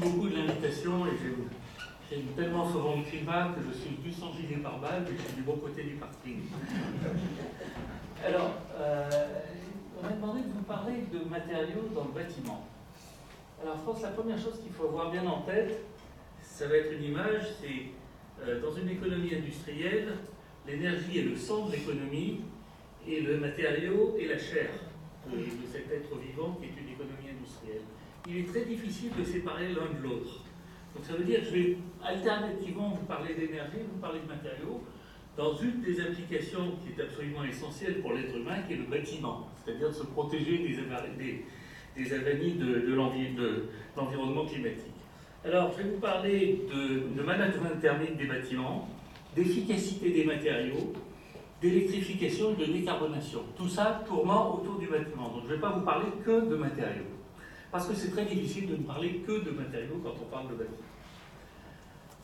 beaucoup de l'invitation et j'aime tellement souvent le climat que je suis plus gilet par balle, mais je suis du bon côté du parking. Alors, euh, on m'a demandé de vous parler de matériaux dans le bâtiment. Alors, je pense que la première chose qu'il faut avoir bien en tête, ça va être une image, c'est euh, dans une économie industrielle, l'énergie est le sang de l'économie et le matériau est la chair de cet être vivant qui est une économie industrielle. Il est très difficile de séparer l'un de l'autre. Donc ça veut dire que je vais alternativement vous parler d'énergie, vous parler de matériaux, dans une des applications qui est absolument essentielle pour l'être humain, qui est le bâtiment, c'est-à-dire de se protéger des, des, avanies de, l'environnement climatique. Alors, je vais vous parler de, de management thermique des bâtiments, d'efficacité des matériaux, d'électrification et de décarbonation. Tout ça tournant autour du bâtiment. Donc, je ne vais pas vous parler que de matériaux, parce que c'est très difficile de ne parler que de matériaux quand on parle de bâtiment.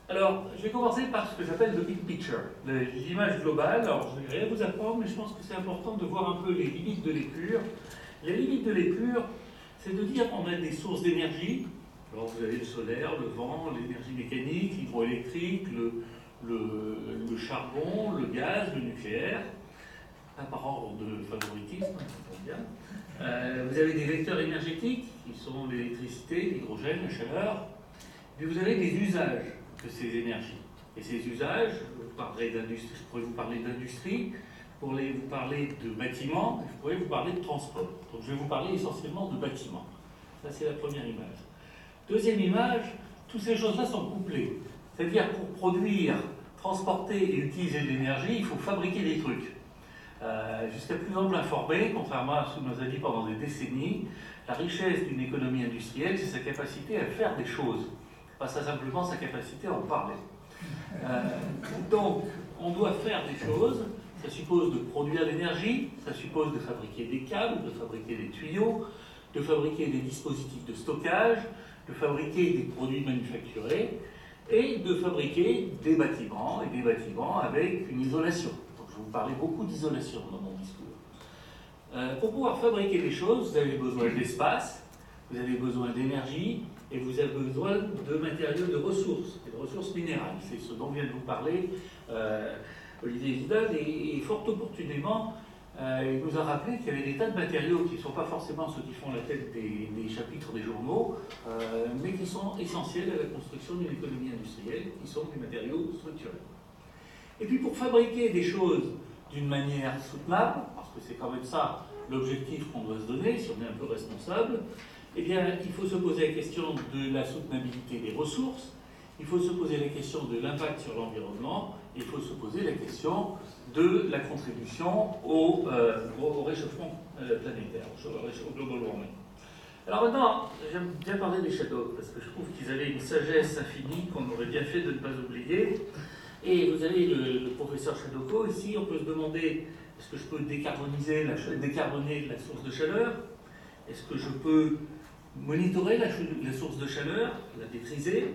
Alors, je vais commencer par ce que j'appelle le big picture, l'image globale. Alors, je vais rien vous apprendre, mais je pense que c'est important de voir un peu les limites de l'épure. Les limites de l'épure, c'est de dire qu'on a des sources d'énergie. Alors, vous avez le solaire, le vent, l'énergie mécanique, l'hydroélectrique, le, charbon, le gaz, le nucléaire, pas par ordre de favoritisme, ça bien. Euh, vous avez des vecteurs énergétiques qui sont l'électricité, l'hydrogène, la chaleur. Puis vous avez des usages de ces énergies. Et ces usages, parlerai je pourrais vous parler d'industrie, je pourrais vous parler de bâtiments, je pourrais vous parler de transport. Donc je vais vous parler essentiellement de bâtiments. Ça, c'est la première image. Deuxième image, toutes ces choses-là sont couplées. C'est-à-dire pour produire, transporter et utiliser de l'énergie, il faut fabriquer des trucs. Euh, Jusqu'à plus ample informé, contrairement à ce que nous a dit pendant des décennies, la richesse d'une économie industrielle, c'est sa capacité à faire des choses pas simplement sa capacité à en parler. Euh, donc, on doit faire des choses. Ça suppose de produire l'énergie, ça suppose de fabriquer des câbles, de fabriquer des tuyaux, de fabriquer des dispositifs de stockage, de fabriquer des produits manufacturés et de fabriquer des bâtiments et des bâtiments avec une isolation. Vous parler beaucoup d'isolation dans mon discours. Euh, pour pouvoir fabriquer des choses, vous avez besoin d'espace, vous avez besoin d'énergie, et vous avez besoin de matériaux de ressources, de ressources minérales. C'est ce dont vient de vous parler euh, Olivier Vidal, et, et, fort opportunément, euh, il nous a rappelé qu'il y avait des tas de matériaux qui ne sont pas forcément ceux qui font la tête des, chapitres des journaux, mais qui sont essentiels à la construction d'une économie industrielle, qui sont des matériaux structurels. Et puis pour fabriquer des choses d'une manière soutenable, parce que c'est quand même ça l'objectif qu'on doit se donner, si on est un peu responsable, eh bien, il faut se poser la question de la soutenabilité des ressources, il faut se poser la question de l'impact sur l'environnement, il faut se poser la question de la contribution au, euh, au réchauffement euh, planétaire, au global warming. Alors maintenant, j'aime bien parler des shadows, parce que je trouve qu'ils avaient une sagesse infinie qu'on aurait bien fait de ne pas oublier. Et vous avez le, professeur Shadoko ici, on peut se demander est-ce que je peux décarboner la source de chaleur? Est-ce que je peux monitorer la, source de chaleur, la maîtriser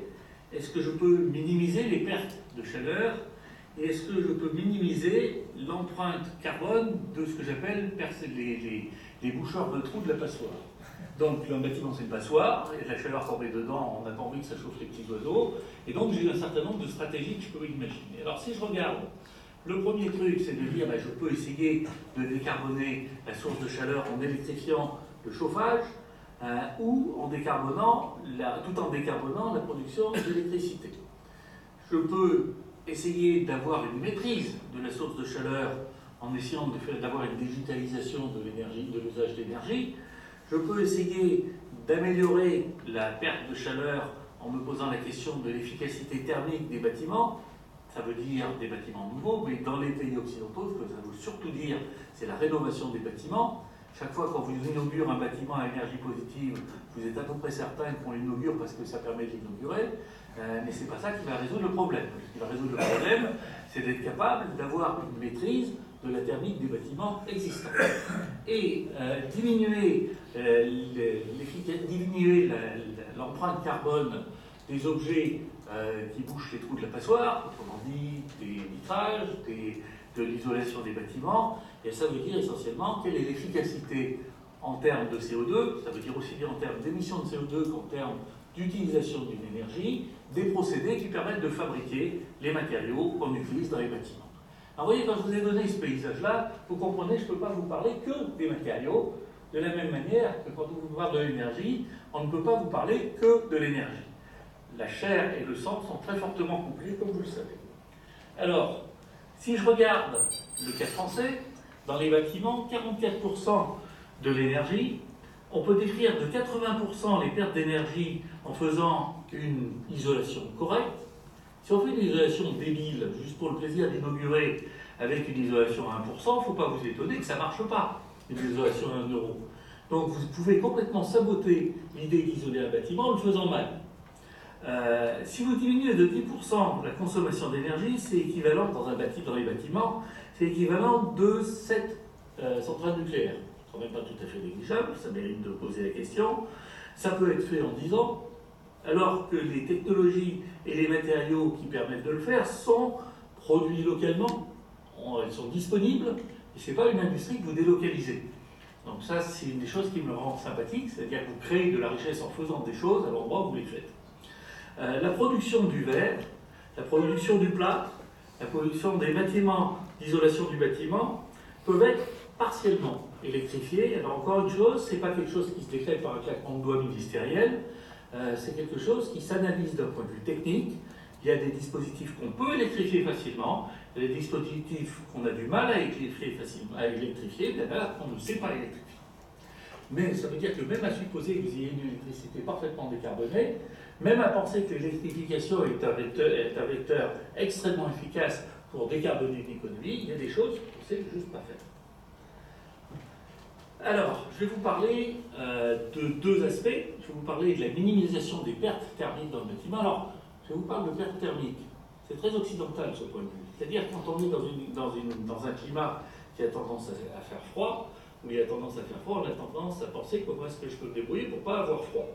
Est-ce que je peux minimiser les pertes de chaleur? Et est-ce que je peux minimiser l'empreinte carbone de ce que j'appelle les, les, les, boucheurs de trous de la passoire? Donc un bâtiment c'est une passoire, de la chaleur tombée dedans, on n'a pas envie que ça chauffe les petits oiseaux, et donc j'ai un certain nombre de stratégies que je peux imaginer. Alors si je regarde, le premier truc c'est de dire ben, je peux essayer de décarboner la source de chaleur en électrifiant le chauffage, euh, ou en décarbonant la, tout en décarbonant la production d'électricité. Je peux essayer d'avoir une maîtrise de la source de chaleur en essayant d'avoir une digitalisation de l'énergie, de l'usage d'énergie. Je peux essayer d'améliorer la perte de chaleur en me posant la question de l'efficacité thermique des bâtiments. Ça veut dire des bâtiments nouveaux, mais dans les pays occidentaux, ce que ça veut surtout dire, c'est la rénovation des bâtiments. Chaque fois qu'on vous inaugure un bâtiment à énergie positive, vous êtes à peu près certain qu'on l'inaugure parce que ça permet de l'inaugurer, euh, mais ce n'est pas ça qui va résoudre le problème. Ce qui va résoudre le problème, c'est d'être capable d'avoir une maîtrise de la thermique des bâtiments existants. Et euh, diminuer, euh, diminuer l'empreinte carbone des objets euh, qui bouchent les trous de la passoire, autrement dit des vitrages, des, de l'isolation des bâtiments, et ça veut dire essentiellement quelle est l'efficacité en termes de CO2, ça veut dire aussi bien en termes d'émissions de CO2 qu'en termes d'utilisation d'une énergie des procédés qui permettent de fabriquer les matériaux qu'on utilise dans les bâtiments. Alors vous voyez, quand je vous ai donné ce paysage-là, vous comprenez, je ne peux pas vous parler que des matériaux, de la même manière que quand on vous parle de l'énergie, on ne peut pas vous parler que de l'énergie. La chair et le sang sont très fortement couplés, comme vous le savez. Alors, si je regarde le cas français, dans les bâtiments, 44% de l'énergie, on peut décrire de 80% les pertes d'énergie en faisant une isolation correcte. Si on fait une isolation débile, juste pour le plaisir d'inaugurer avec une isolation à 1%, il ne faut pas vous étonner que ça ne marche pas, une isolation à 1 euro. Donc vous pouvez complètement saboter l'idée d'isoler un bâtiment en le faisant mal. Euh, si vous diminuez de 10% la consommation d'énergie, c'est équivalent dans, un bâtiment, dans les bâtiments, c'est équivalent de 7 euh, centrales nucléaires. Ce n'est même pas tout à fait négligeable, ça mérite de poser la question. Ça peut être fait en 10 ans, alors que les technologies et les matériaux qui permettent de le faire sont produits localement, elles sont disponibles, et ce n'est pas une industrie que vous délocalisez. Donc ça, c'est une des choses qui me rend sympathique, c'est-à-dire que vous créez de la richesse en faisant des choses à l'endroit où vous les faites. Euh, la production du verre, la production du plâtre, la production des bâtiments, d'isolation du bâtiment, peuvent être partiellement électrifiées. Alors encore une chose, ce n'est pas quelque chose qui se décrète par un claquement de doigts ministériel, euh, c'est quelque chose qui s'analyse d'un point de vue technique. Il y a des dispositifs qu'on peut électrifier facilement, des dispositifs qu'on a du mal à électrifier facilement, à électrifier, ne sait pas électrifier. Mais ça veut dire que même à supposer que vous ayez une électricité parfaitement décarbonée, même à penser que l'électrification est, est, un vecteur extrêmement efficace pour décarboner une économie, il y a des choses qu'on ne sait juste pas faire. Alors, je vais vous parler euh, de deux aspects. Je vous parler de la minimisation des pertes thermiques dans le bâtiment. Alors, je vous parle de pertes thermiques. C'est très occidental ce point de vue. C'est-à-dire quand on est dans, un climat qui a tendance à, faire froid, où il a tendance à faire froid, on a tendance à penser comment est-ce que je peux me débrouiller pour ne pas avoir froid.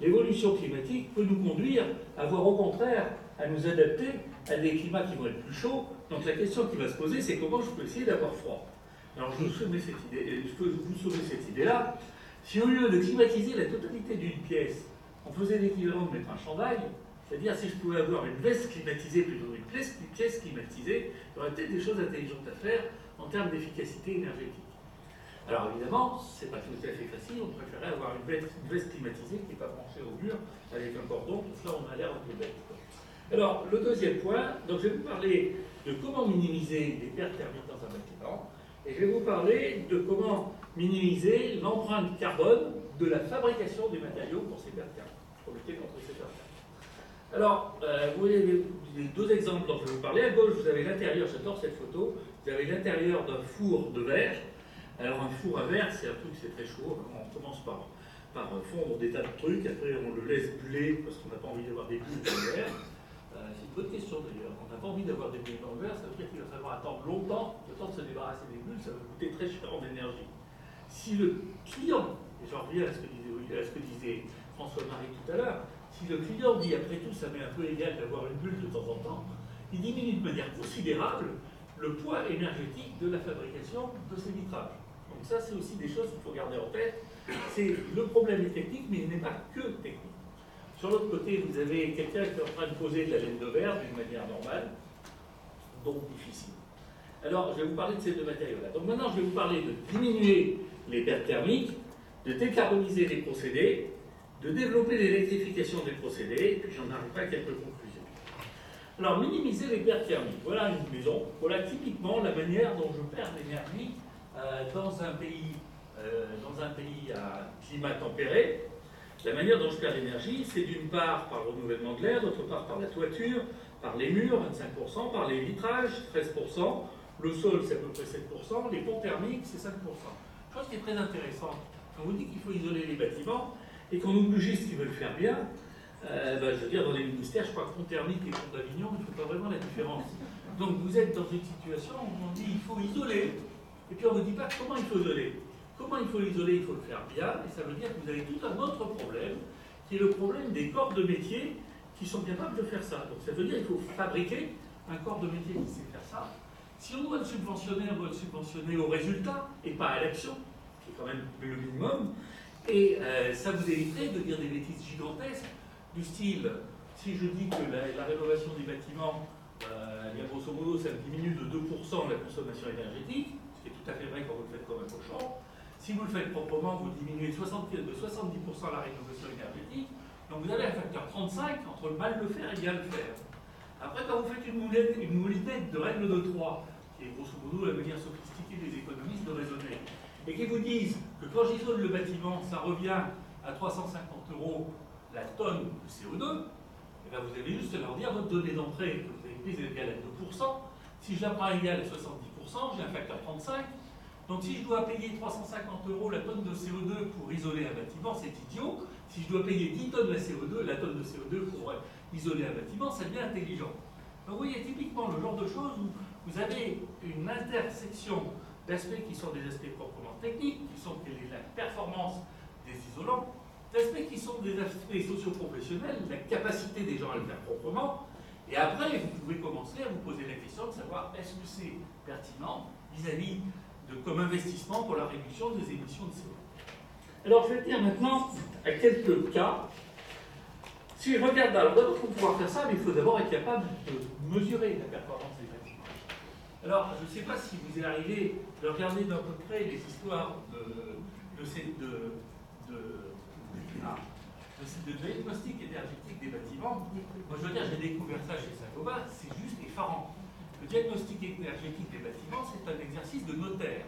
L'évolution climatique peut nous conduire à voir au contraire, à nous adapter à des climats qui vont être plus chauds. Donc la question qui va se poser, c'est comment je peux essayer d'avoir froid? Alors je vous soumets cette cette idée-là. Si au lieu de climatiser la totalité d'une pièce, on faisait l'équivalent de mettre un chandail, c'est-à-dire si je pouvais avoir une veste climatisée plutôt qu'une pièce, pièce climatisée, il y aurait peut-être des choses intelligentes à faire en termes d'efficacité énergétique. Alors évidemment, ce n'est pas tout à fait facile, on préférait avoir une veste, climatisée qui n'est pas branchée au mur avec un cordon, tout ça on a l'air un peu bête. Alors le deuxième point, donc je vais vous parler de comment minimiser les pertes thermiques dans un bâtiment. Et je vais vous parler de comment minimiser l'empreinte carbone de la fabrication des matériaux pour ces pertes pour lutter contre ces pertes Alors, euh, vous voyez les, deux exemples dont je vais vous parler. À gauche, vous avez l'intérieur, j'adore cette photo, vous avez l'intérieur d'un four de verre. Alors, un four à verre, c'est un truc, c'est très chaud. On commence par, par fondre des tas de trucs, après on le laisse buller parce qu'on n'a pas envie d'avoir des bulles de verre. Euh, c'est une bonne question d'ailleurs. On n'a pas envie d'avoir des bulles dans le verre, ça veut dire qu'il va falloir attendre longtemps de se débarrasser des bulles, ça va coûter très cher en énergie. Si le client, et j'en reviens à ce que disait, disait François-Marie tout à l'heure, si le client dit après tout ça m'est un peu égal d'avoir une bulle de temps en temps, il diminue de manière considérable le poids énergétique de la fabrication de ces vitrages. Donc ça, c'est aussi des choses qu'il faut garder en tête. C'est le problème est technique, mais il n'est pas que technique. Sur l'autre côté, vous avez quelqu'un qui est en train de poser de la laine de verre d'une manière normale, donc difficile. Alors, je vais vous parler de ces deux matériaux-là. Donc maintenant, je vais vous parler de diminuer les pertes thermiques, de décarboniser les procédés, de développer l'électrification des procédés, et puis j'en arriverai à quelques conclusions. Alors, minimiser les pertes thermiques. Voilà une maison. Voilà typiquement la manière dont je perds l'énergie euh, dans, un pays, euh, dans un pays à climat tempéré. La manière dont je perds l'énergie, c'est d'une part par le renouvellement de l'air, d'autre part par la toiture, par les murs, 25%, par les vitrages, 13%, le sol, c'est à peu près 7%, les ponts thermiques, c'est 5%. Chose qui est très intéressante. Quand on vous dit qu'il faut isoler les bâtiments et qu'on oublie juste qu'ils veulent faire bien, euh, ben, je veux dire, dans les ministères, je crois que pont thermique et pont d'Avignon ne font pas vraiment la différence. Donc vous êtes dans une situation où on dit qu'il faut isoler, et puis on ne vous dit pas comment il faut isoler. Comment il faut isoler Il faut le faire bien, et ça veut dire que vous avez tout un autre problème, qui est le problème des corps de métier qui sont capables de faire ça. Donc ça veut dire qu'il faut fabriquer un corps de métier qui sait faire ça, si on doit le subventionner, on doit le subventionner au résultat et pas à l'action, qui est quand même le minimum. Et euh, ça vous éviterait de dire des bêtises gigantesques du style, si je dis que la, rénovation des bâtiments, euh, grosso modo, ça diminue de 2% la consommation énergétique, ce qui est tout à fait vrai quand vous le faites comme un cochon. Si vous le faites proprement, vous diminuez 70, de 70% la rénovation énergétique. Donc vous avez un facteur 35 entre le mal le faire et bien le faire. Après, quand vous faites une moulinette, de règle de 3, qui est grosso modo la manière sophistiquée des économistes de raisonner, et qui vous disent que quand j'isole le bâtiment, ça revient à 350 euros la tonne de CO2, et bien vous avez juste à leur dire votre donnée d'entrée que vous avez prise est égale à 2%. Si je la prends égale à 70%, j'ai un facteur 35. Donc si je dois payer 350 euros la tonne de CO2 pour isoler un bâtiment, c'est idiot. Si je dois payer 10 tonnes de CO2, la tonne de CO2 pour isoler un bâtiment, ça devient intelligent. Donc vous voyez typiquement le genre de choses où vous avez une intersection d'aspects qui sont des aspects proprement techniques, qui sont la performance des isolants, d'aspects qui sont des aspects socio-professionnels, la capacité des gens à le faire proprement, et après vous pouvez commencer à vous poser la question de savoir est-ce que c'est pertinent vis-à-vis de comme investissement pour la réduction des émissions de CO2. Alors je vais dire maintenant à quelques cas. Si je regarde, alors pour pouvoir faire ça, mais il faut d'abord être capable de mesurer la performance alors, je ne sais pas si vous arrivé de regarder d'un peu près les histoires de, de, de, de, ah, diagnostic énergétique des bâtiments. Moi, je veux dire, j'ai découvert ça chez Saint-Gobain, c'est juste effarant. Le diagnostic énergétique des bâtiments, c'est un exercice de notaire.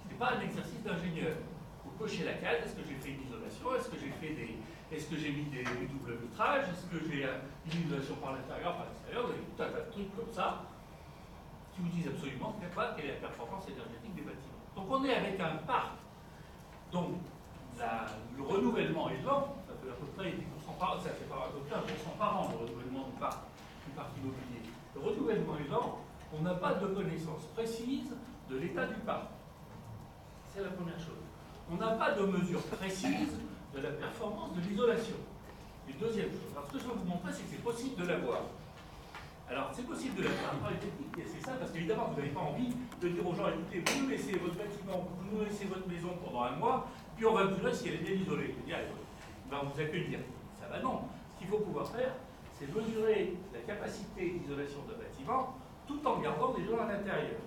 Ce n'est pas un exercice d'ingénieur. Vous cochez la case, est-ce que j'ai fait une isolation Est-ce que j'ai fait des. Est-ce que j'ai mis des, doubles vitrages? Est-ce que j'ai une isolation par l'intérieur, par l'extérieur? Vous avez tout un tas de trucs comme ça qui vous disent absolument pas quelle est la performance énergétique des bâtiments. Donc on est avec un parc dont le renouvellement est lent, ça fait à peu près 10% par, ça fait à peu près 1% par an le renouvellement du parc, du parc immobilier. Le renouvellement est lent, on n'a pas de connaissance précise de l'état du parc. C'est la première chose. On n'a pas de mesure précise de la performance de l'isolation. Et deuxième chose, alors ce que je vais vous montrer, c'est que c'est possible de l'avoir. Alors, c'est possible de la faire par les techniques, c'est ça, parce qu'évidemment, vous n'avez pas envie de dire aux gens, écoutez, vous nous laissez votre bâtiment, vous nous laissez votre maison pendant un mois, puis on va mesurer si elle est bien isolée. Dire, on va vous accueillir. Ça va non. Ce qu'il faut pouvoir faire, c'est mesurer la capacité d'isolation d'un bâtiment tout en gardant des gens à l'intérieur.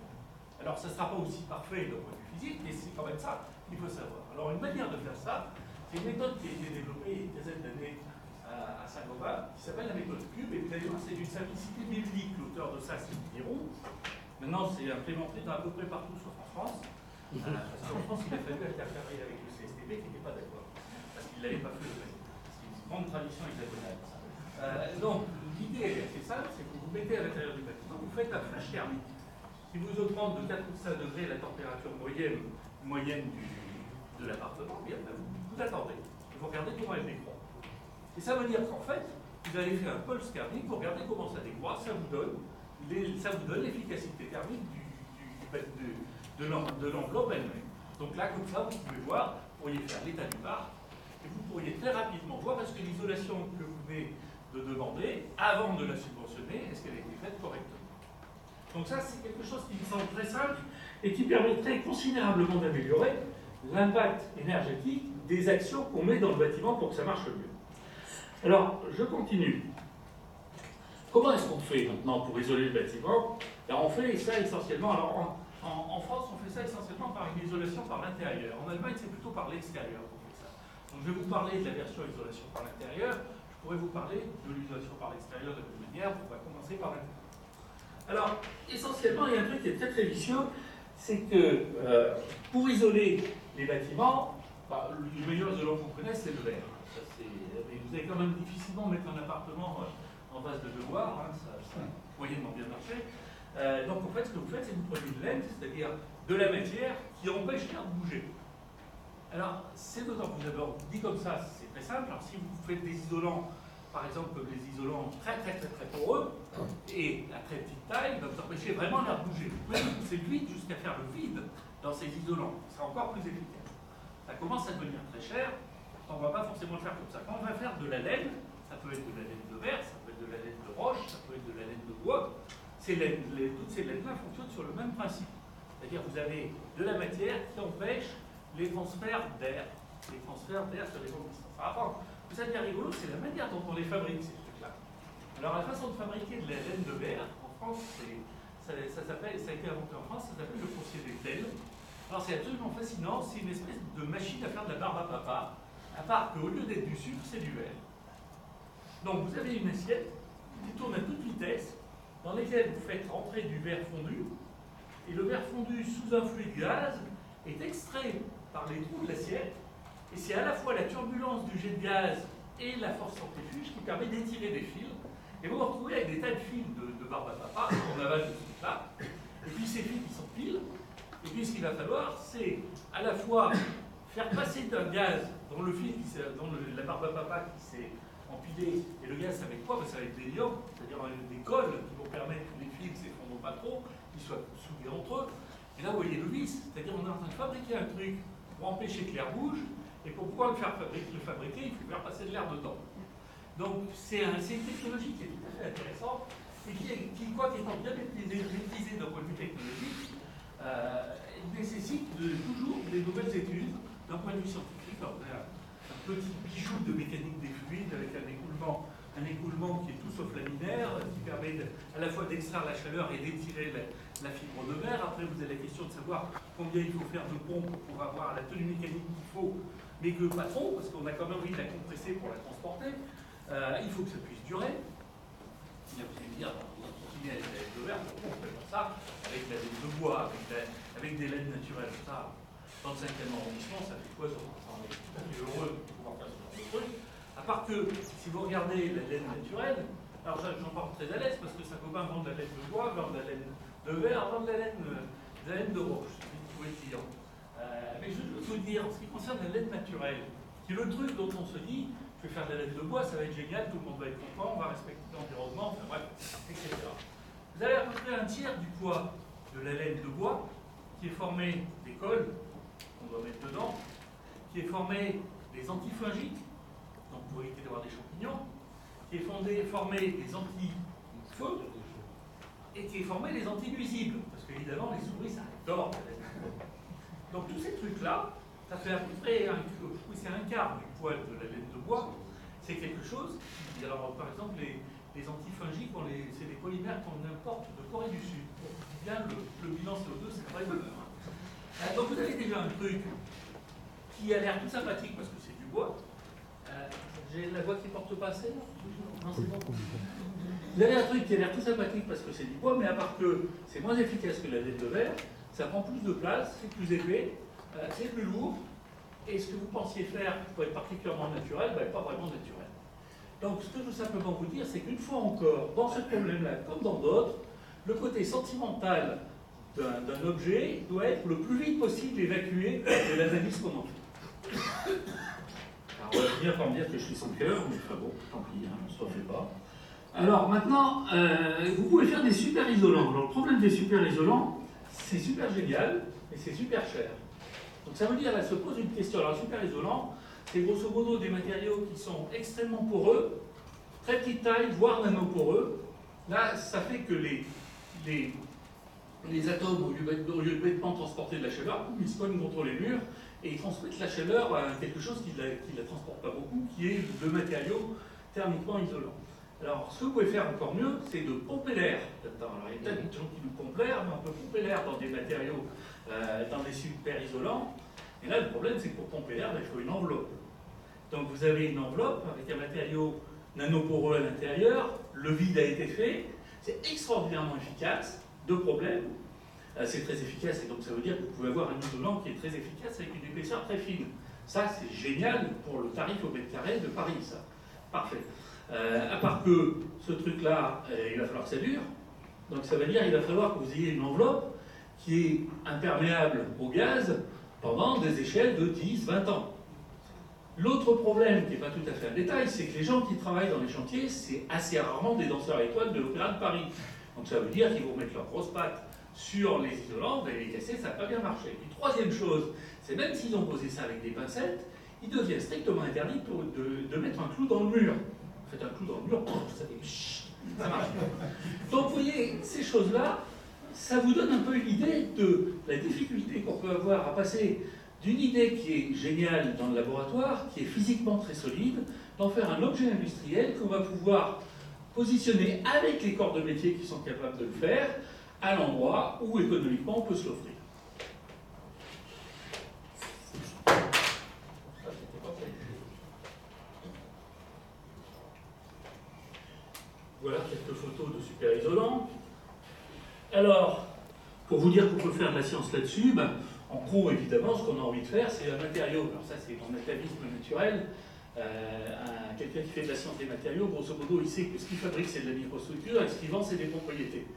Alors, ça ne sera pas aussi parfait d'un point de vue physique, mais c'est quand même ça qu'il faut savoir. Alors, une manière de faire ça, c'est une méthode qui a été développée il y a une dizaine d'années à, Saint-Gobain, qui s'appelle la méthode Cube, et vous allez voir, c'est d'une simplicité biblique. L'auteur de ça, c'est Piron. Maintenant, c'est implémenté dans à peu près partout sauf en France. Euh, parce qu'en France, il a fallu interférer avec le CSTB qui n'était pas d'accord. Parce qu'il ne l'avait pas fait le C'est une grande tradition hexagonale. Euh, donc, l'idée est assez simple, c'est que vous mettez à l'intérieur du bâtiment, vous faites un flash thermique. Si vous augmentez de 4 ou 5 degrés la température moyenne, moyenne du, de l'appartement, bien, ben, vous, attendez. Vous regardez comment elle décroît. Et ça veut dire qu'en fait, vous allez faire un pulse thermique, vous regardez comment ça décroît, ça vous donne ça vous donne l'efficacité thermique du, de, l'enveloppe elle-même. Donc là, comme ça, vous pouvez voir, vous pourriez faire l'état du parc, et vous pourriez très rapidement voir est-ce que l'isolation que vous venez de demander, avant de la subventionner, est-ce qu'elle a été faite correctement. Donc ça, c'est quelque chose qui me semble très simple et qui permettrait considérablement d'améliorer l'impact énergétique des actions qu'on met dans le bâtiment pour que ça marche mieux. Alors, je continue. Comment est-ce qu'on fait maintenant pour isoler le bâtiment ben, On fait ça essentiellement. Alors, en, France, on fait ça essentiellement par une isolation par l'intérieur. En Allemagne, c'est plutôt par l'extérieur qu'on fait ça. Donc, je vais vous parler de la version isolation par l'intérieur. Je pourrais vous parler de l'isolation par l'extérieur de la manière. On va commencer par l'intérieur. Alors, essentiellement, il y a un truc qui est très très vicieux c'est que euh, pour isoler les bâtiments, bah, le meilleur isolant qu'on connaisse, c'est le verre vous allez quand même difficilement mettre un appartement euh, en base de devoir, hein, ça, ça a moyennement bien marché. Euh, donc en fait, ce que vous faites, c'est que vous prenez une laine, c'est-à-dire de la matière qui empêche l'air de bouger. Alors, c'est d'autant que vous avez dit comme ça, c'est très simple. Alors, si vous faites des isolants, par exemple, comme des isolants très très très très poreux et à très petite taille, vous empêchez vraiment l'air de bouger. Vous pouvez pousser le vide jusqu'à faire le vide dans ces isolants. Ce sera encore plus efficace. Ça commence à devenir très cher on ne va pas forcément le faire comme ça. Quand on va faire de la laine, ça peut être de la laine de verre, ça peut être de la laine de roche, ça peut être de la laine de bois. Toutes ces laines-là fonctionnent sur le même principe. C'est-à-dire vous avez de la matière qui empêche les transferts d'air. les transferts d'air sur les longues distances. Alors, vous savez rigolo, c'est la manière dont on les fabrique, ces trucs-là. Alors, la façon de fabriquer de la laine de verre, en France, ça, ça, a été inventé en France, ça s'appelle le procédé d'El. Alors, c'est absolument fascinant, c'est une espèce de machine à faire de la barbe à papa, à part qu'au lieu d'être du sucre, c'est du verre. Donc, vous avez une assiette qui tourne à toute vitesse, dans laquelle vous faites rentrer du verre fondu, et le verre fondu sous un fluide gaz est extrait par les trous de l'assiette, et c'est à la fois la turbulence du jet de gaz et la force centrifuge qui permet d'étirer des fils, et vous vous retrouvez avec des tas de fils de, de barbe à papa en aval de ce et puis ces fils qui s'empilent, et puis ce qu'il va falloir, c'est à la fois faire passer d'un gaz dans le fil, dans la barbe à papa qui s'est empilée, et le gaz, ça va être quoi? Ben, Ça va être des lions, c'est-à-dire des cols qui vont permettre que les fils ne s'effondrent pas trop, qu'ils soient soudés entre eux. Et là, vous voyez le vice, c'est-à-dire on est en train de fabriquer un truc pour empêcher que l'air bouge, et pour pouvoir le faire fabriquer, le fabriquer il faut faire passer de l'air dedans. Donc c'est un, une technologie qui est tout à fait intéressante, et qui, quoi qu'étant bien utilisée d'un point de vue technologique, euh, nécessite toujours des nouvelles études d'un point de vue scientifique. on a un petit bijou de mécanique des fluides avec un écoulement un écoulement qui est tout sauf laminaire, qui permet à la fois d'extraire la chaleur et d'étirer la, fibre de verre. Après, vous avez la question de savoir combien il faut faire de pompes pour avoir la tenue mécanique qu'il faut, mais que pas trop, parce qu'on a quand même envie de la compresser pour la transporter. Euh, il faut que ça puisse durer. Il y a continuer avec la de verre, on fait ça, avec la laine de bois, avec, des laines naturelles. Ça, dans le 5e arrondissement, ça fait quoi On est heureux de pouvoir faire ce genre de truc. À part que, si vous regardez la laine naturelle, alors j'en parle très à l'aise parce que ça peut pas vendre de la laine de bois, vendre de la laine de verre, la laine de, la laine de roche. Euh, mais je veux vous dire, en ce qui concerne la laine naturelle, qui est le truc dont on se dit, je vais faire de la laine de bois, ça va être génial, tout le monde va être content, on va respecter l'environnement, enfin bref, etc. Vous avez à peu près un tiers du poids de la laine de bois qui est formé des cols qu'on doit mettre dedans, qui est formé des antifungiques, pour éviter d'avoir des champignons, qui est formé des anti-feux et qui est formé des anti-nuisibles. Parce qu'évidemment, les souris, ça adore Donc tous ces trucs-là, ça fait à peu près un, un quart du poids de la laine de bois. C'est quelque chose. Alors, par exemple, les, antifungiques, c'est des polymères qu'on importe de Corée du Sud. Bien, le, bilan CO2, c'est vrai bonheur. Hein. Donc vous avez déjà un truc qui a l'air tout sympathique parce que c'est du bois, j'ai la voix qui porte pas assez. Vous avez un truc qui a l'air tout sympathique parce que c'est du bois, mais à part que c'est moins efficace que la laine de verre, ça prend plus de place, c'est plus épais, euh, c'est plus lourd, et ce que vous pensiez faire pour être particulièrement naturel, n'est ben, pas vraiment naturel. Donc ce que je veux simplement vous dire, c'est qu'une fois encore, dans ce problème-là, comme dans d'autres, le côté sentimental d'un objet doit être le plus vite possible évacué de l'analyse qu'on en fait. On va finir par me dire que je suis sans cœur, mais enfin bon, tant pis, hein, on ne se refait pas. Alors maintenant, euh, vous pouvez faire des super isolants. Alors le problème des super isolants, c'est super génial, mais c'est super cher. Donc ça veut dire, là se pose une question. Alors super isolant, c'est grosso modo des matériaux qui sont extrêmement poreux, très petite taille, voire nanoporeux. Là, ça fait que les, les, les atomes, au lieu, de, bêtement transporter de la chaleur, ils se cognent contre les murs et ils transmettent la chaleur à quelque chose qui ne la, transporte pas beaucoup, qui est le matériau thermiquement isolant. Alors, ce que vous pouvez faire encore mieux, c'est de pomper l'air. Alors, il y a peut-être des gens qui nous pompent l'air, mais on peut pomper l'air dans des matériaux, euh, dans des super isolants. Et là, le problème, c'est que pour pomper l'air, ben, il faut une enveloppe. Donc, vous avez une enveloppe avec un matériau nanoporeux à l'intérieur, le vide a été fait, c'est extraordinairement efficace, deux problèmes. Euh, c'est très efficace et donc ça veut dire que vous pouvez avoir un isolant qui est très efficace avec une épaisseur très fine. Ça, c'est génial pour le tarif au mètre carré de Paris, ça. Parfait. Euh, à part que ce truc-là, euh, il va falloir que ça dure. Donc ça veut dire qu'il va falloir que vous ayez une enveloppe qui est imperméable au gaz pendant des échelles de 10, 20 ans. L'autre problème, qui n'est pas tout à fait un détail, c'est que les gens qui travaillent dans les chantiers, c'est assez rarement des danseurs étoiles de l'Opéra de Paris. Donc ça veut dire qu'ils vont mettre leurs grosses pattes sur les isolants, les casser, ça n'a pas bien marché. Et troisième chose, c'est même s'ils ont posé ça avec des pincettes, il devient strictement interdit de, de, mettre un clou dans le mur. Faites un clou dans le mur, ça, ça marche. Donc vous voyez, ces choses-là, ça vous donne un peu une idée de la difficulté qu'on peut avoir à passer d'une idée qui est géniale dans le laboratoire, qui est physiquement très solide, d'en faire un objet industriel qu'on va pouvoir positionner avec les corps de métier qui sont capables de le faire, à l'endroit où économiquement on peut se l'offrir. Voilà quelques photos de super isolants. Alors, pour vous dire qu'on peut faire de la science là-dessus, ben, en gros, évidemment, ce qu'on a envie de faire, c'est un matériau. Alors ça, c'est en métavisme naturel. Euh, quelqu'un qui fait de la science des matériaux, grosso modo, il sait que ce qu'il fabrique, c'est de la microstructure, et ce qu'il vend, c'est des propriétés.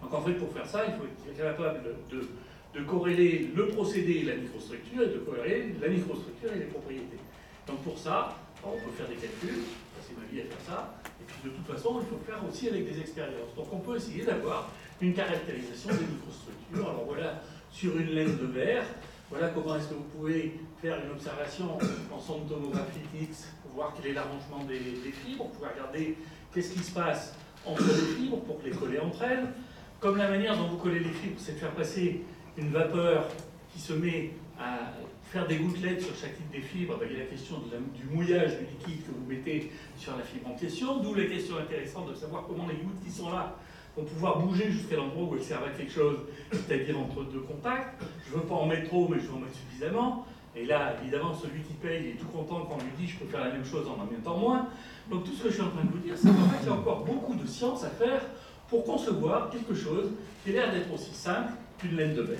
Donc en fait, pour faire ça, il faut être capable de, de, corréler le procédé et la microstructure, et de corréler la microstructure et les propriétés. Donc pour ça, on peut faire des calculs, passer ma vie à faire ça, et puis de toute façon, il faut faire aussi avec des expériences. Donc on peut essayer d'avoir une caractérisation des microstructures. Alors voilà, sur une laine de verre, voilà comment est-ce que vous pouvez faire une observation en sonde tomographique X pour voir quel est l'arrangement des, fibres, pour pouvoir regarder qu'est-ce qui se passe entre les fibres pour les coller entre elles. Comme la manière dont vous collez les fibres, c'est de faire passer une vapeur qui se met à faire des gouttelettes sur chaque type des fibres, ben, il y a la question du mouillage du liquide que vous mettez sur la fibre en question, d'où la question intéressante de savoir comment les gouttes qui sont là vont pouvoir bouger jusqu'à l'endroit où elles servent à quelque chose, c'est-à-dire entre deux contacts. Je ne veux pas en mettre trop, mais je veux en mettre suffisamment. Et là, évidemment, celui qui paye est tout content quand on lui dit je peux faire la même chose en en même temps moins. Donc tout ce que je suis en train de vous dire, c'est qu'en fait, il y a encore beaucoup de science à faire pour concevoir quelque chose qui a l'air d'être aussi simple qu'une laine de verre.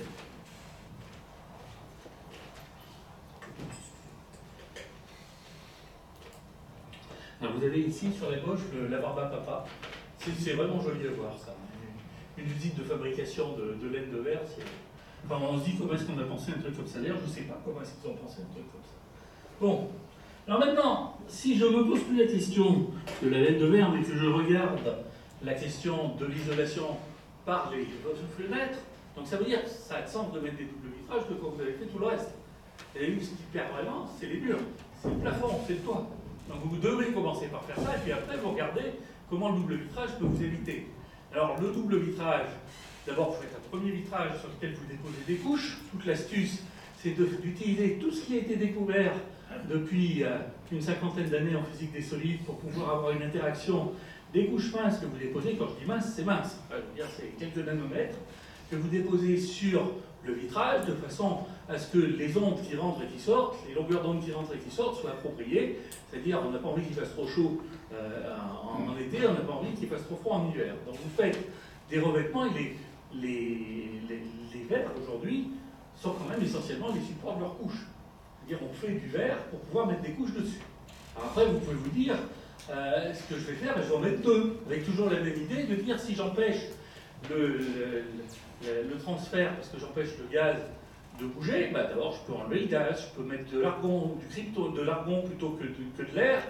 Alors vous avez ici sur la gauche le, la barbe papa. C'est vraiment joli à voir ça. Une usine de fabrication de, laine de verre. Enfin, on se dit comment est-ce qu'on a pensé un truc comme ça. D'ailleurs, je ne sais pas comment est-ce qu'ils ont pensé un truc comme ça. Bon. Alors maintenant, si je me pose plus la question de la laine de verre, mais que je regarde la question de l'isolation par les fenêtres, donc ça veut dire que ça a de sens de mettre des doubles vitrages que quand vous avez fait tout le reste. Et ce qui perd vraiment, c'est les murs, c'est le plafond, c'est le toit. Donc vous devez commencer par faire ça, et puis après vous regardez comment le double vitrage peut vous éviter? Alors le double vitrage, d'abord vous faites un premier vitrage sur lequel vous déposez des couches. Toute l'astuce, c'est d'utiliser tout ce qui a été découvert depuis euh, une cinquantaine d'années en physique des solides pour pouvoir avoir une interaction des couches minces que vous déposez. Quand je dis mince, c'est mince. c'est quelques nanomètres que vous déposez sur le vitrage de façon à ce que les ondes qui rentrent et qui sortent, les longueurs d'onde qui rentrent et qui sortent soient appropriées. C'est-à-dire, on n'a pas envie qu'il fasse trop chaud euh, en, été, on n'a pas envie qu'il fasse trop froid en hiver. Donc vous faites des revêtements et les, les, les, verres aujourd'hui sont quand même essentiellement les supports de leurs couches. C'est-à-dire, on fait du verre pour pouvoir mettre des couches dessus. après, vous pouvez vous dire, euh, ce que je vais faire, je vais en mettre deux, avec toujours la même idée de dire si j'empêche le, transfert, parce que j'empêche le gaz de bouger, bah d'abord je peux enlever le gaz, je peux mettre de l'argon, du crypto, de l'argon plutôt que de, l'air.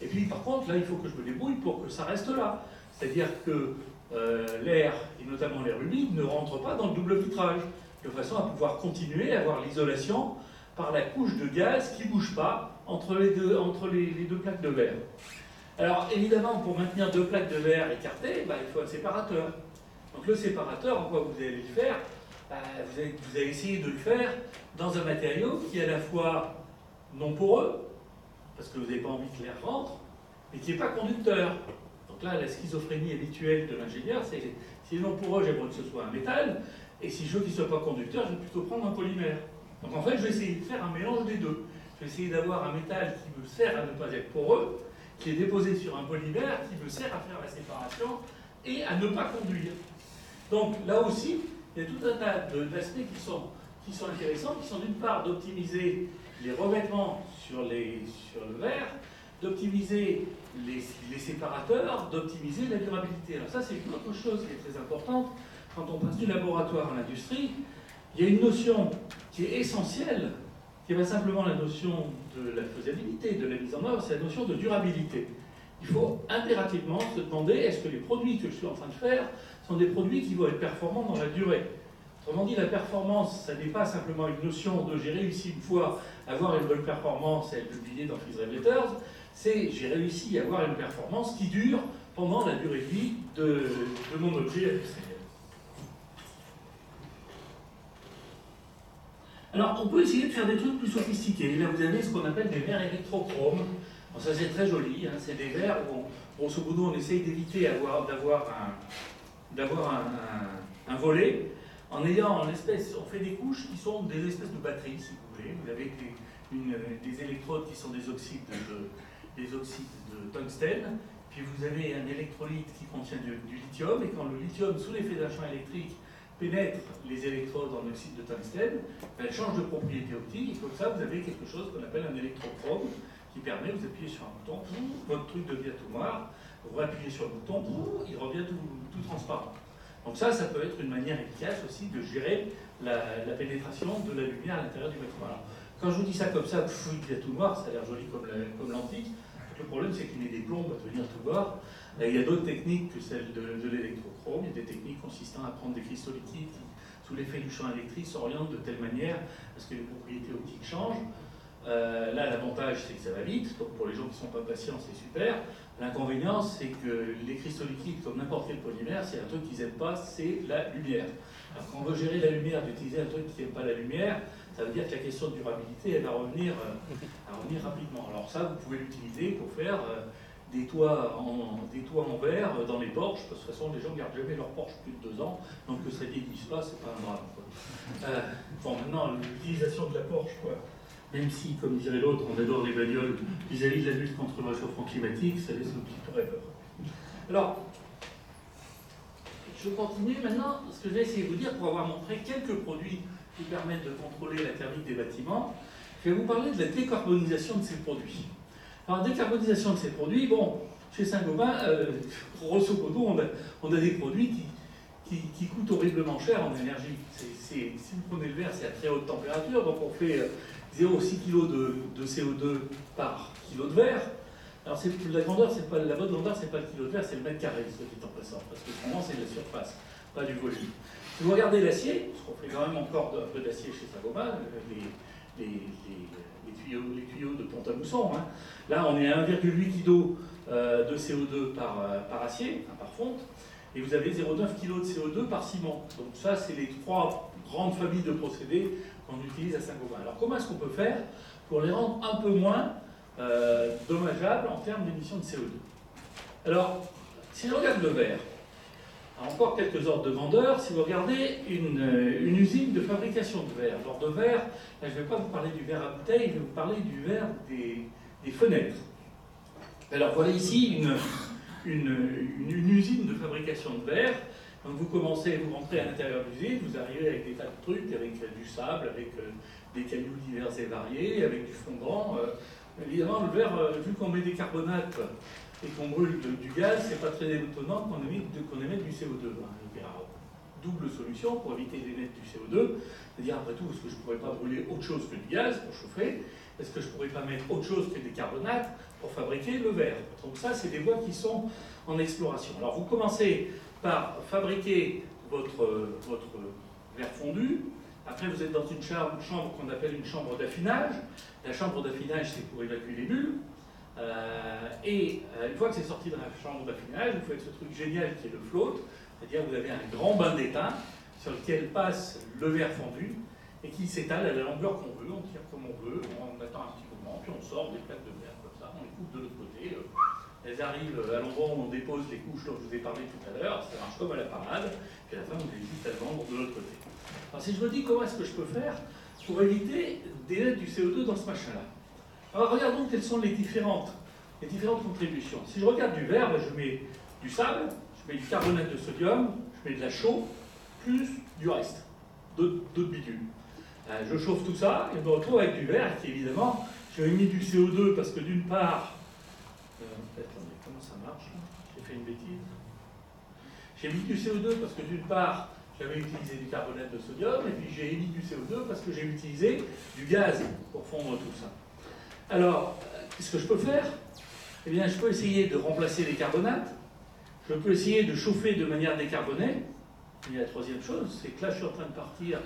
Et puis par contre, là, il faut que je me débrouille pour que ça reste là. C'est-à-dire que euh, l'air, et notamment l'air humide, ne rentre pas dans le double vitrage, de façon à pouvoir continuer à avoir l'isolation par la couche de gaz qui ne bouge pas entre les deux, entre les, deux plaques de verre. Alors évidemment, pour maintenir deux plaques de verre écartées, bah, il faut un séparateur. Donc le séparateur, en quoi vous allez le faire bah, vous, allez, essayer de le faire dans un matériau qui est à la fois non poreux, parce que vous n'avez pas envie que l'air rentre, mais qui n'est pas conducteur. Donc là, la schizophrénie habituelle de l'ingénieur, c'est si non poreux, j'aimerais que ce soit un métal, et si je veux qu'il ne soit pas conducteur, je vais plutôt prendre un polymère. Donc en fait, je vais essayer de faire un mélange des deux. Je vais essayer d'avoir un métal qui me sert à ne pas être poreux, qui est déposé sur un polymère, qui me sert à faire la séparation et à ne pas conduire. Donc là aussi, il y a tout un tas d'aspects qui sont, qui sont intéressants, qui sont d'une part d'optimiser les revêtements sur, les, sur le verre, d'optimiser les, les, séparateurs, d'optimiser la durabilité. Alors ça, c'est une autre chose qui est très importante. Quand on passe du laboratoire à l'industrie, il y a une notion qui est essentielle, qui n'est pas simplement la notion de la faisabilité, de la mise en œuvre, c'est la notion de durabilité. Il faut impérativement se demander est-ce que les produits que je suis en train de faire sont des produits qui vont être performants dans la durée. Autrement dit, la performance, ça n'est pas simplement une notion de j'ai réussi une fois à avoir une bonne performance et à publier dans Freeze Letters, c'est j'ai réussi à avoir une performance qui dure pendant la durée de vie de, mon objet industriel. Alors, on peut essayer de faire des trucs plus sophistiqués. Là, vous avez ce qu'on appelle des verres électrochromes. Ça, c'est très joli. Hein. C'est des verres où, grosso modo, on essaye d'éviter d'avoir un, un, un, volet en ayant en espèce, on fait des couches qui sont des espèces de batteries, si vous voulez. Vous avez des, électrodes qui sont des oxydes de, des oxydes de tungstène, puis vous avez un électrolyte qui contient du, du lithium, et quand le lithium, sous l'effet d'un champ électrique, pénètre les électrodes en oxyde de tungstène, elle change de propriété optique, et comme ça, vous avez quelque chose qu'on appelle un électrochrome, qui permet, vous appuyez sur un bouton, votre truc devient tout noir, vous appuyez sur le bouton, il revient tout, transparent. Donc ça, ça peut être une manière efficace aussi de gérer la, pénétration de la lumière à l'intérieur du bâtiment. Alors, quand je vous dis ça comme ça, il devient tout noir, ça a l'air joli comme l'antique. Le problème, c'est qu'il met des plombs à devenir tout noir. il y a d'autres techniques que celles de, de l'électrochrome. Il y a des techniques consistant à prendre des cristaux liquides qui, sous l'effet du champ électrique, s'orientent de telle manière à ce que les propriétés optiques changent. Euh, là, l'avantage, c'est que ça va vite. Donc, pour les gens qui ne sont pas patients, c'est super. L'inconvénient, c'est que les cristaux liquides, comme n'importe quel polymère, c'est un truc qu'ils n'aiment pas, c'est la lumière. Alors, quand on veut gérer la lumière, d'utiliser un truc qui n'aime pas la lumière, ça veut dire que la question de durabilité, elle va revenir, euh, revenir rapidement. Alors ça, vous pouvez l'utiliser pour faire euh, des, toits en, des toits en verre dans les porches, parce que de toute façon, les gens ne gardent jamais leur porche plus de deux ans, donc que ça vieillisse pas, c'est pas un drame. Euh, bon, maintenant, l'utilisation de la porche, quoi. Même si, comme dirait l'autre, on adore les bagnoles vis-à-vis de la lutte contre le réchauffement climatique, ça laisse un petit peu rêveur. Alors, je continue maintenant, ce que je vais essayer de vous dire pour avoir montré quelques produits qui permettent de contrôler la thermique des bâtiments, je vais vous parler de la décarbonisation de ces produits. Alors, décarbonisation de ces produits, bon, chez Saint-Gobain, euh, grosso modo, on a, des produits qui, qui, coûtent horriblement cher en énergie. si vous prenez le verre, c'est à très haute température, donc on fait 0,6 euh, kg de, de, CO2 par kilo de verre. Alors la grandeur, c'est pas la bonne grandeur, c'est pas le kilo de verre, c'est le mètre carré, ce qui est en passant, parce que souvent c'est la surface, pas du volume. Si vous regardez l'acier, parce qu'on fait quand même encore un peu d'acier chez Saint-Gobain, les, tuyaux, les, tuyaux, de pont à mousson, hein. là on est à 1,8 kg euh, de CO2 par, euh, par acier, par fonte, et vous avez 0,9 kg de CO2 par ciment. Donc ça, c'est les trois grandes familles de procédés qu'on utilise à Saint-Gobain. Alors comment est-ce qu'on peut faire pour les rendre un peu moins euh, dommageables en termes d'émissions de CO2 Alors, si je regarde le verre, encore quelques ordres de grandeur. Si vous regardez une, euh, usine de fabrication de verre, genre de verre, je ne vais pas vous parler du verre à bouteille, je vais vous parler du verre des, fenêtres. Alors voilà ici une, usine de fabrication de verre. Donc vous commencez, vous rentrez à l'intérieur de l'usine, vous arrivez avec des tas de trucs, avec du sable, avec euh, des cailloux divers et variés, avec du fondant. Euh, évidemment, le verre, vu qu'on met des carbonates et qu'on brûle du gaz, c'est pas très étonnant qu'on émette, émette, du CO2. Il y a double solution pour éviter d'émettre du CO2, c'est-à-dire après tout, est-ce que je ne pourrais pas brûler autre chose que du gaz pour chauffer? Est-ce que je ne pourrais pas mettre autre chose que des carbonates pour fabriquer le verre? Donc ça, c'est des voies qui sont en exploration. Alors vous commencez par fabriquer votre, votre verre fondu, après, vous êtes dans une chambre qu'on appelle une chambre d'affinage. La chambre d'affinage, c'est pour évacuer les bulles. Euh, et euh, une fois que c'est sorti de la chambre d'affinage, vous faites ce truc génial qui est le float, c'est-à-dire vous avez un grand bain d'étain sur lequel passe le verre fondu et qui s'étale à la longueur qu'on veut, on tire comme on veut, on attend un petit moment, puis on sort des plaques de verre comme ça, on les coupe de l'autre côté. Elles arrivent à l'endroit où on dépose les couches dont je vous ai parlé tout à l'heure, ça marche comme à la parade, puis à la fin vous les dites à vendre de l'autre côté. Alors si je me dis comment est-ce que je peux faire pour éviter d'émettre du CO2 dans ce machin-là alors regardons quelles sont les différentes, les différentes contributions. Si je regarde du verre, ben, je mets du sable, je mets du carbonate de sodium, je mets de la chaux, plus du reste, d'autres bidules. Euh, je chauffe tout ça et je me retrouve avec du verre qui évidemment, j'ai mis du CO2 parce que d'une part, euh, comment ça marche J'ai fait une bêtise. J'ai mis du CO2 parce que d'une part, j'avais utilisé du carbonate de sodium, et puis j'ai émis du CO2 parce que j'ai utilisé du gaz pour fondre tout ça. Alors, qu'est-ce que je peux faire? Eh bien, je peux essayer de remplacer les carbonates, je peux essayer de chauffer de manière décarbonée. Et la troisième chose, c'est que là, je suis en train de partir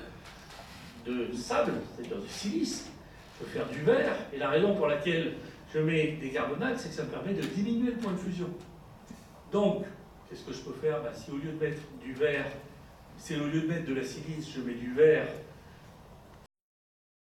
de sable, c'est-à-dire du silice, je peux faire du verre, et la raison pour laquelle je mets des carbonates, c'est que ça me permet de diminuer le point de fusion. Donc, qu'est-ce que je peux faire? Bah, Si au lieu de mettre du verre, c'est au lieu de mettre de la silice, je mets du verre